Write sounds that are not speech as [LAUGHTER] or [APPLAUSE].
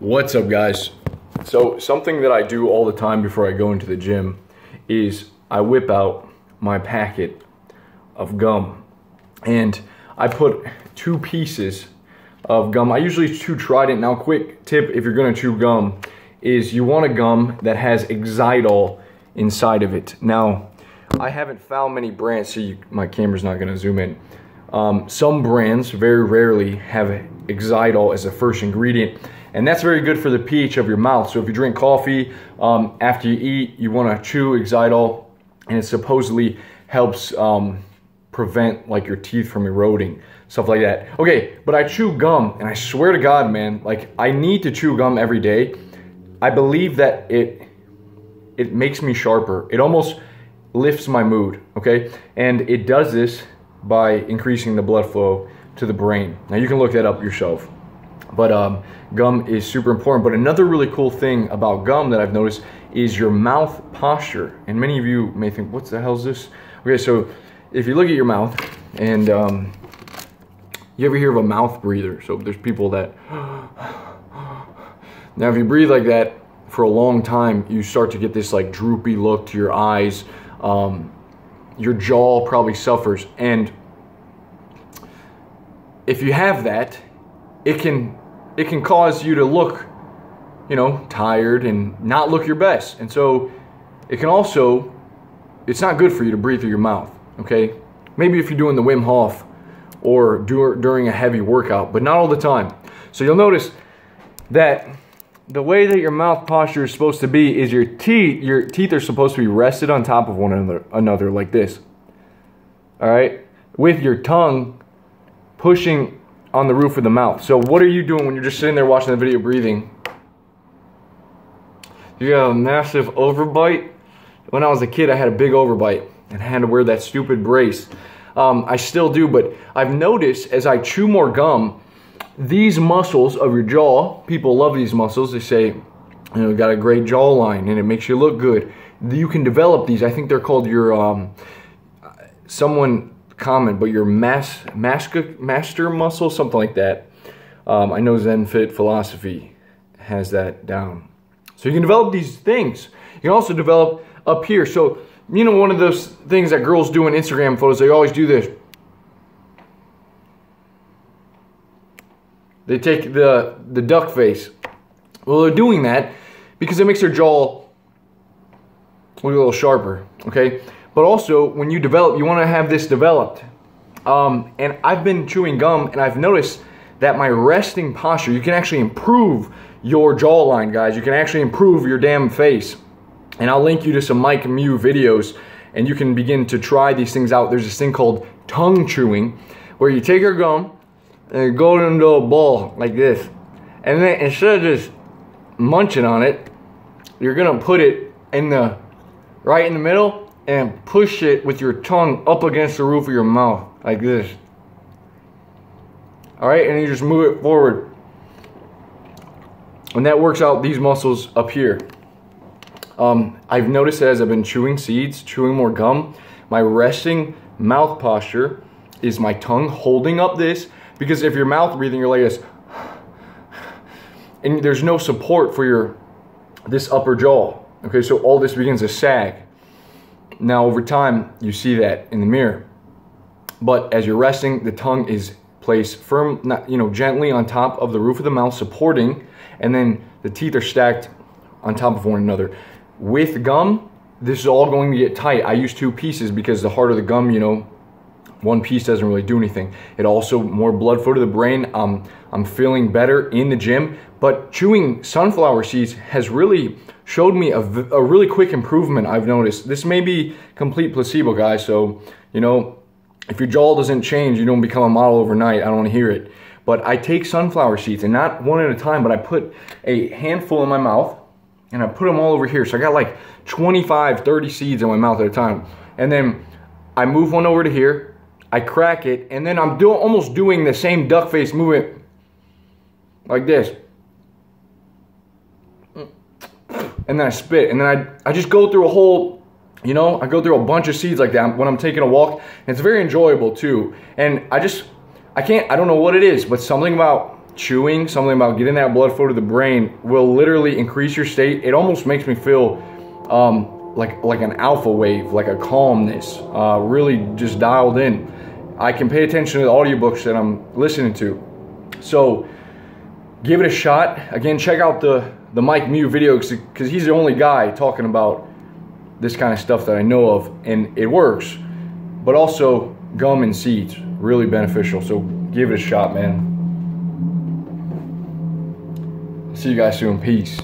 What's up, guys? So, something that I do all the time before I go into the gym is I whip out my packet of gum and I put two pieces of gum. I usually chew Trident. Now, quick tip if you're gonna chew gum is you want a gum that has Xylitol inside of it. Now, I haven't found many brands, so you, my camera's not gonna zoom in. Um, some brands, very rarely, have Xylitol as a first ingredient and that's very good for the pH of your mouth. So if you drink coffee um, after you eat, you want to chew Xylitol, and it supposedly helps um, prevent like your teeth from eroding, stuff like that. Okay, but I chew gum, and I swear to God, man, like I need to chew gum every day. I believe that it it makes me sharper. It almost lifts my mood. Okay, and it does this by increasing the blood flow to the brain. Now you can look that up yourself. But um, gum is super important. But another really cool thing about gum that I've noticed is your mouth posture. And many of you may think, what the hell is this? Okay, so if you look at your mouth and um, you ever hear of a mouth breather? So there's people that, [SIGHS] now if you breathe like that for a long time, you start to get this like droopy look to your eyes. Um, your jaw probably suffers. And if you have that, it can it can cause you to look, you know, tired and not look your best. And so it can also, it's not good for you to breathe through your mouth, okay? Maybe if you're doing the Wim Hof or during a heavy workout, but not all the time. So you'll notice that the way that your mouth posture is supposed to be is your teeth, your teeth are supposed to be rested on top of one another, another like this. All right? With your tongue pushing on the roof of the mouth. So what are you doing when you're just sitting there watching the video breathing? You got a massive overbite. When I was a kid, I had a big overbite and I had to wear that stupid brace. Um, I still do, but I've noticed as I chew more gum, these muscles of your jaw, people love these muscles. They say, you know, got a great jawline and it makes you look good. You can develop these. I think they're called your, um, someone comment, but your mass, masseter muscle, something like that. Um, I know Zen Fit Philosophy has that down. So you can develop these things. You can also develop up here. So, you know, one of those things that girls do in Instagram photos, they always do this. They take the, the duck face. Well, they're doing that because it makes their jaw look a little sharper, okay? But also, when you develop, you want to have this developed. Um, and I've been chewing gum and I've noticed that my resting posture, you can actually improve your jawline, guys. You can actually improve your damn face. And I'll link you to some Mike Mew videos and you can begin to try these things out. There's this thing called tongue chewing where you take your gum and go into a ball like this. And then instead of just munching on it, you're gonna put it in the right in the middle and push it with your tongue up against the roof of your mouth like this. All right, and you just move it forward. And that works out these muscles up here. Um, I've noticed as I've been chewing seeds, chewing more gum, my resting mouth posture is my tongue holding up this because if your mouth breathing, you're like this, and there's no support for your this upper jaw. Okay, so all this begins to sag. Now, over time, you see that in the mirror. But as you're resting, the tongue is placed firm, not, you know, gently on top of the roof of the mouth, supporting, and then the teeth are stacked on top of one another. With gum, this is all going to get tight. I use two pieces because the harder the gum, you know, one piece doesn't really do anything. It also more blood flow to the brain. Um, I'm feeling better in the gym, but chewing sunflower seeds has really showed me a, a really quick improvement I've noticed. This may be complete placebo, guys, so, you know, if your jaw doesn't change, you don't become a model overnight. I don't want to hear it. But I take sunflower seeds, and not one at a time, but I put a handful in my mouth, and I put them all over here. So I got like 25, 30 seeds in my mouth at a time. And then I move one over to here, I crack it, and then I'm doing almost doing the same duck face movement like this. And then I spit, and then I, I just go through a whole, you know, I go through a bunch of seeds like that when I'm taking a walk. And it's very enjoyable too. And I just, I can't, I don't know what it is, but something about chewing, something about getting that blood flow to the brain will literally increase your state. It almost makes me feel um, like like an alpha wave, like a calmness, uh, really just dialed in. I can pay attention to the audiobooks that I'm listening to. So give it a shot. Again, check out the the Mike Mew video because he's the only guy talking about this kind of stuff that I know of, and it works. But also gum and seeds, really beneficial. So give it a shot, man. See you guys soon. Peace.